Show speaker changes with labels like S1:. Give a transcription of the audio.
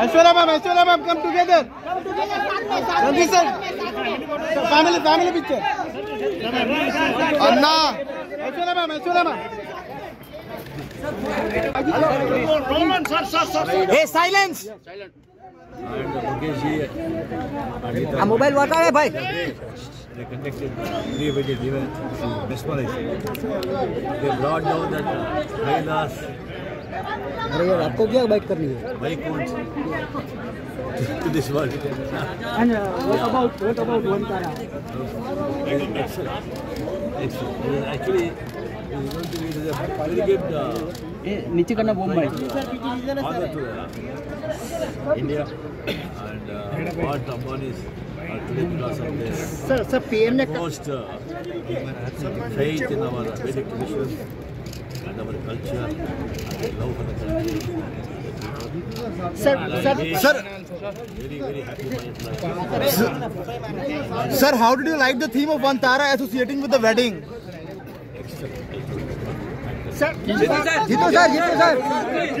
S1: Aishwarya ma'am, Aishwarya ma'am, come together. Ranjit sir. Family, family picture. Anna. Aishwarya ma'am, Aishwarya ma'am. Hey, silence.
S2: and Mukesh ji and
S3: આ mobile વટાડે ભાઈ
S2: they conducted three-way event, which is mesmerizing. They brought down that Kailas
S3: अरे यार आपको क्या bike करनी है uh,
S2: Actually, it is going to be it is a very good uh,
S3: नीचे करना बॉम्ब भाई
S2: uh, and uh, what Ambani's are today because of their
S1: Sir, sir, PM ने
S2: most uh, faith in our Vedic tradition
S1: sir how did you like the theme of Vantara associating with the wedding sir
S3: जीतो sir जीतो sir